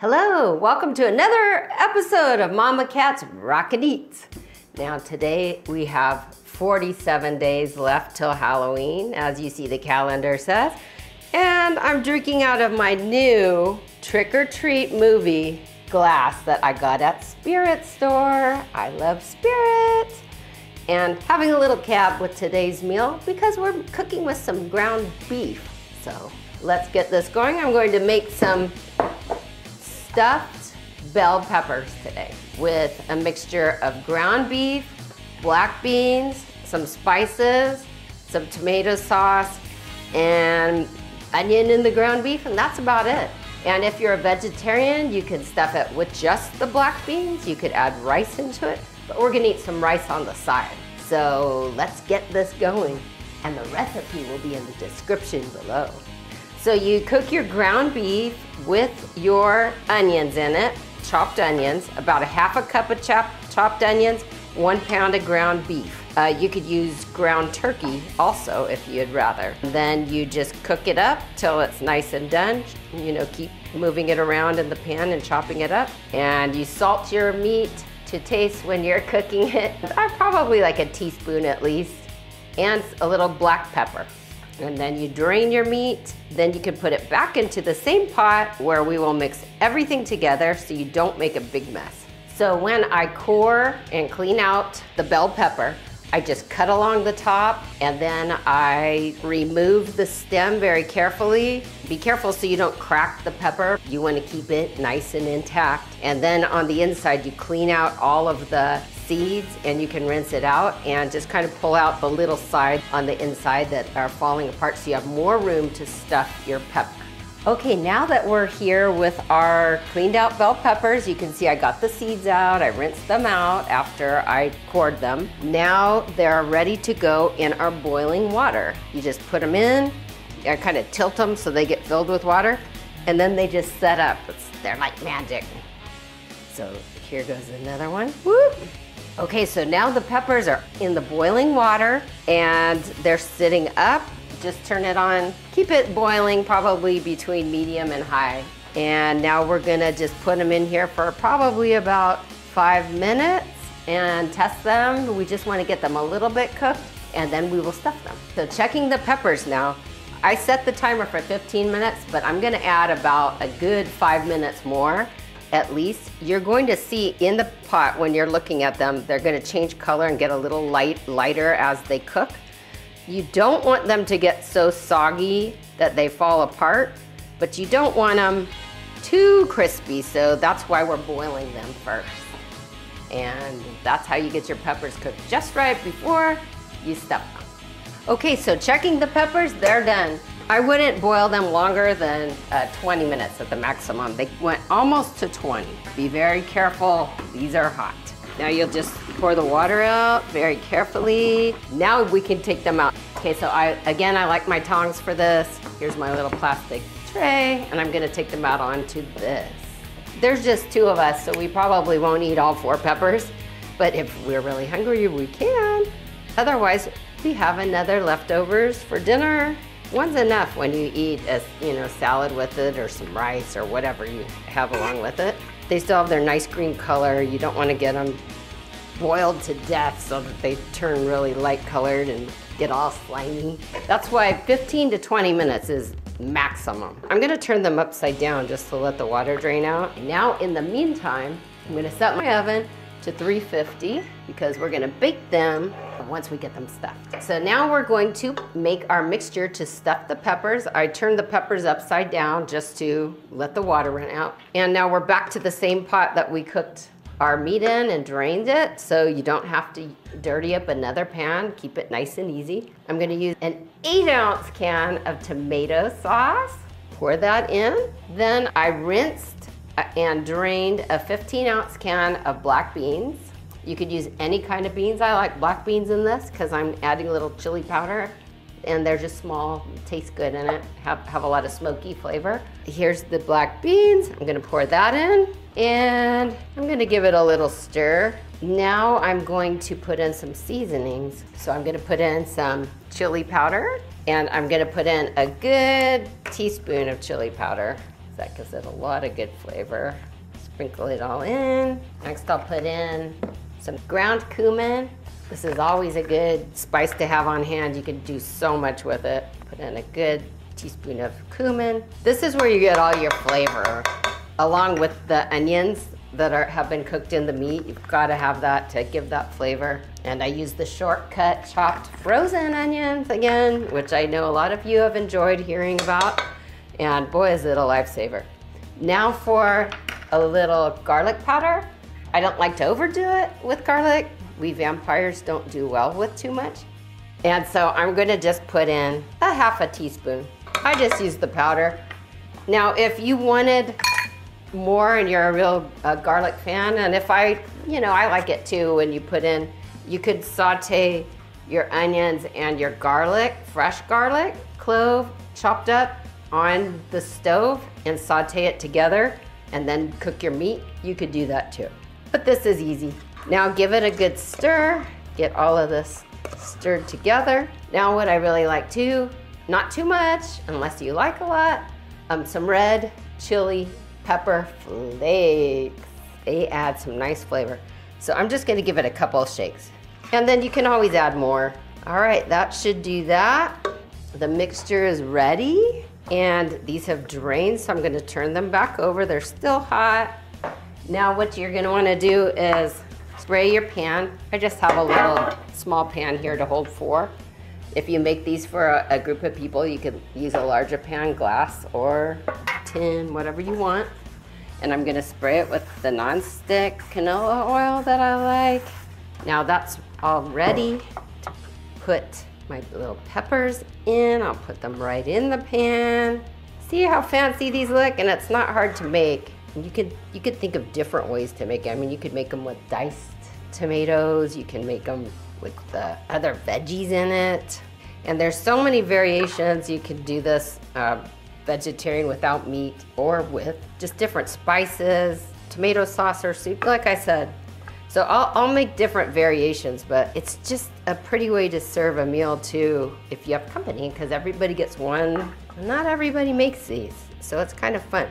Hello, welcome to another episode of Mama Cat's Rockin' Eats. Now today we have 47 days left till Halloween, as you see the calendar says. And I'm drinking out of my new Trick or Treat movie glass that I got at Spirit Store. I love Spirit. And having a little cab with today's meal because we're cooking with some ground beef. So let's get this going. I'm going to make some stuffed bell peppers today with a mixture of ground beef, black beans, some spices, some tomato sauce, and onion in the ground beef, and that's about it. And if you're a vegetarian, you can stuff it with just the black beans. You could add rice into it, but we're gonna eat some rice on the side. So let's get this going. And the recipe will be in the description below. So you cook your ground beef with your onions in it, chopped onions, about a half a cup of chop, chopped onions, one pound of ground beef. Uh, you could use ground turkey also if you'd rather. Then you just cook it up till it's nice and done. You know, keep moving it around in the pan and chopping it up. And you salt your meat to taste when you're cooking it. I probably like a teaspoon at least. And a little black pepper and then you drain your meat. Then you can put it back into the same pot where we will mix everything together so you don't make a big mess. So when I core and clean out the bell pepper, I just cut along the top and then I remove the stem very carefully. Be careful so you don't crack the pepper. You want to keep it nice and intact. And then on the inside, you clean out all of the seeds and you can rinse it out and just kind of pull out the little side on the inside that are falling apart so you have more room to stuff your pepper. Okay, now that we're here with our cleaned out bell peppers, you can see I got the seeds out, I rinsed them out after I cored them. Now they're ready to go in our boiling water. You just put them in, I kind of tilt them so they get filled with water, and then they just set up. It's, they're like magic. So here goes another one. Okay, so now the peppers are in the boiling water and they're sitting up. Just turn it on. Keep it boiling probably between medium and high. And now we're gonna just put them in here for probably about five minutes and test them. We just wanna get them a little bit cooked and then we will stuff them. So checking the peppers now. I set the timer for 15 minutes, but I'm gonna add about a good five minutes more at least, you're going to see in the pot when you're looking at them, they're gonna change color and get a little light, lighter as they cook. You don't want them to get so soggy that they fall apart, but you don't want them too crispy, so that's why we're boiling them first. And that's how you get your peppers cooked just right before you stuff them. Okay, so checking the peppers, they're done. I wouldn't boil them longer than uh, 20 minutes at the maximum. They went almost to 20. Be very careful, these are hot. Now you'll just pour the water out very carefully. Now we can take them out. Okay, so I again, I like my tongs for this. Here's my little plastic tray, and I'm gonna take them out onto this. There's just two of us, so we probably won't eat all four peppers, but if we're really hungry, we can. Otherwise, we have another leftovers for dinner One's enough when you eat a you know salad with it or some rice or whatever you have along with it. They still have their nice green color. You don't want to get them boiled to death so that they turn really light colored and get all slimy. That's why 15 to 20 minutes is maximum. I'm gonna turn them upside down just to let the water drain out. Now in the meantime, I'm gonna set my oven to 350 because we're gonna bake them once we get them stuffed. So now we're going to make our mixture to stuff the peppers. I turned the peppers upside down just to let the water run out. And now we're back to the same pot that we cooked our meat in and drained it so you don't have to dirty up another pan. Keep it nice and easy. I'm gonna use an eight ounce can of tomato sauce. Pour that in. Then I rinsed and drained a 15 ounce can of black beans. You could use any kind of beans. I like black beans in this because I'm adding a little chili powder and they're just small, taste good in it, have, have a lot of smoky flavor. Here's the black beans. I'm gonna pour that in and I'm gonna give it a little stir. Now I'm going to put in some seasonings. So I'm gonna put in some chili powder and I'm gonna put in a good teaspoon of chili powder That gives it a lot of good flavor. Sprinkle it all in. Next I'll put in some ground cumin. This is always a good spice to have on hand. You can do so much with it. Put in a good teaspoon of cumin. This is where you get all your flavor. Along with the onions that are, have been cooked in the meat, you've gotta have that to give that flavor. And I use the shortcut chopped frozen onions again, which I know a lot of you have enjoyed hearing about. And boy, is it a lifesaver. Now for a little garlic powder. I don't like to overdo it with garlic. We vampires don't do well with too much. And so I'm gonna just put in a half a teaspoon. I just use the powder. Now, if you wanted more and you're a real uh, garlic fan, and if I, you know, I like it too when you put in, you could saute your onions and your garlic, fresh garlic, clove, chopped up on the stove and saute it together and then cook your meat. You could do that too. But this is easy. Now give it a good stir. Get all of this stirred together. Now what I really like too, not too much unless you like a lot, um, some red chili pepper flakes. They add some nice flavor. So I'm just gonna give it a couple shakes. And then you can always add more. All right, that should do that. The mixture is ready and these have drained, so I'm gonna turn them back over. They're still hot. Now what you're gonna wanna do is spray your pan. I just have a little small pan here to hold four. If you make these for a, a group of people, you could use a larger pan, glass or tin, whatever you want. And I'm gonna spray it with the non-stick canola oil that I like. Now that's all ready to put my little peppers in. I'll put them right in the pan. See how fancy these look? And it's not hard to make. You could, you could think of different ways to make it. I mean, you could make them with diced tomatoes. You can make them with the other veggies in it. And there's so many variations. You can do this uh, vegetarian without meat or with just different spices, tomato sauce or soup, like I said. So I'll, I'll make different variations, but it's just a pretty way to serve a meal too if you have company, because everybody gets one. Not everybody makes these, so it's kind of fun.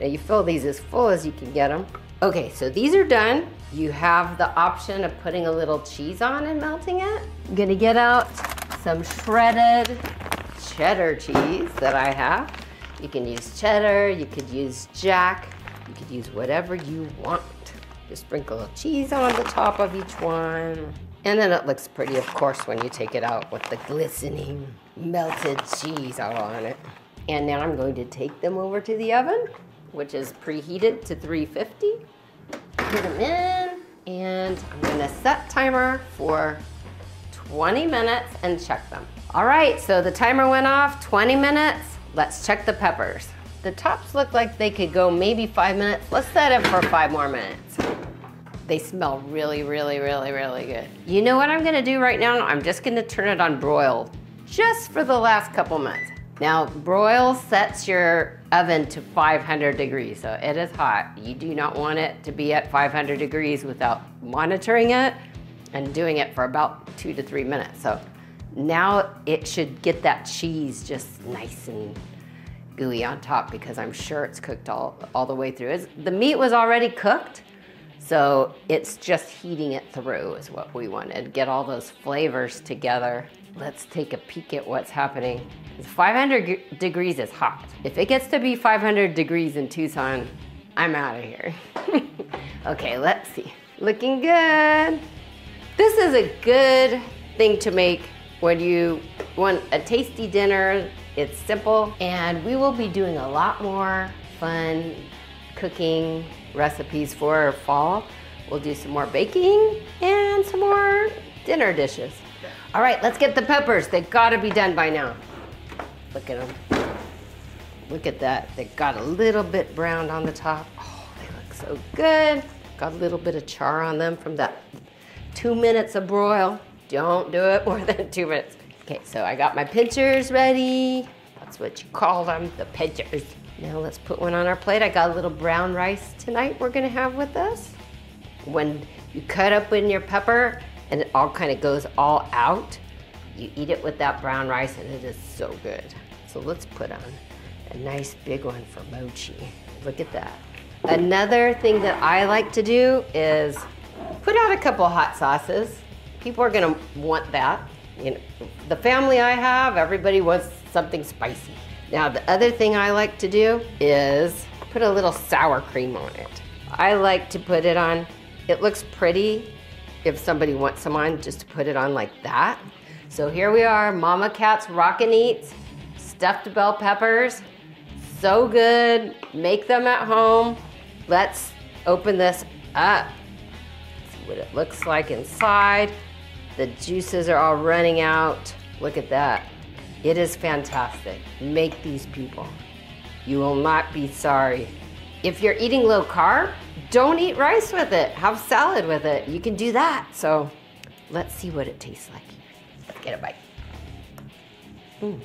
Now you fill these as full as you can get them. Okay, so these are done. You have the option of putting a little cheese on and melting it. I'm gonna get out some shredded cheddar cheese that I have. You can use cheddar, you could use jack, you could use whatever you want. Just sprinkle a cheese on the top of each one. And then it looks pretty, of course, when you take it out with the glistening melted cheese all on it. And now I'm going to take them over to the oven, which is preheated to 350. Put them in, and I'm gonna set timer for 20 minutes and check them. All right, so the timer went off, 20 minutes. Let's check the peppers. The tops look like they could go maybe five minutes. Let's set it for five more minutes. They smell really, really, really, really good. You know what I'm gonna do right now? I'm just gonna turn it on broil just for the last couple minutes. Now, broil sets your oven to 500 degrees, so it is hot. You do not want it to be at 500 degrees without monitoring it and doing it for about two to three minutes. So now it should get that cheese just nice and gooey on top because I'm sure it's cooked all, all the way through. It's, the meat was already cooked, so it's just heating it through is what we wanted. Get all those flavors together. Let's take a peek at what's happening. 500 degrees is hot. If it gets to be 500 degrees in Tucson, I'm out of here. okay, let's see. Looking good. This is a good thing to make when you want a tasty dinner. It's simple, and we will be doing a lot more fun cooking recipes for fall. We'll do some more baking and some more dinner dishes. All right, let's get the peppers. They've got to be done by now. Look at them. Look at that. They got a little bit browned on the top. Oh, they look so good. Got a little bit of char on them from that two minutes of broil. Don't do it more than two minutes. Okay, so I got my pinchers ready. That's what you call them, the pinchers. Now let's put one on our plate. I got a little brown rice tonight we're gonna have with us. When you cut up in your pepper and it all kind of goes all out, you eat it with that brown rice and it is so good. So let's put on A nice big one for mochi. Look at that. Another thing that I like to do is put out a couple hot sauces. People are gonna want that. You know, the family I have, everybody wants something spicy. Now, the other thing I like to do is put a little sour cream on it. I like to put it on, it looks pretty if somebody wants some on, just to put it on like that. So here we are, Mama Cat's Rockin' Eats, stuffed bell peppers. So good, make them at home. Let's open this up. See what it looks like inside. The juices are all running out. Look at that. It is fantastic. Make these people. You will not be sorry. If you're eating low carb, don't eat rice with it. Have salad with it. You can do that. So let's see what it tastes like. Let's get a bite. Mm.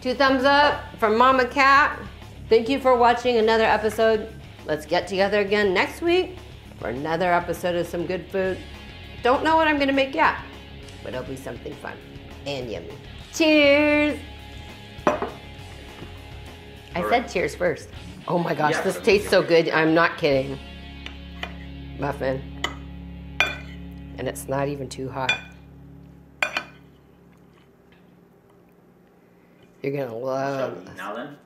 Two thumbs up from Mama Cat. Thank you for watching another episode. Let's get together again next week for another episode of some good food. Don't know what I'm gonna make yet, but it'll be something fun and yummy. Cheers! I said cheers first. Oh my gosh, Yeah. this tastes so good. I'm not kidding. Muffin. And it's not even too hot. You're gonna love So, now then,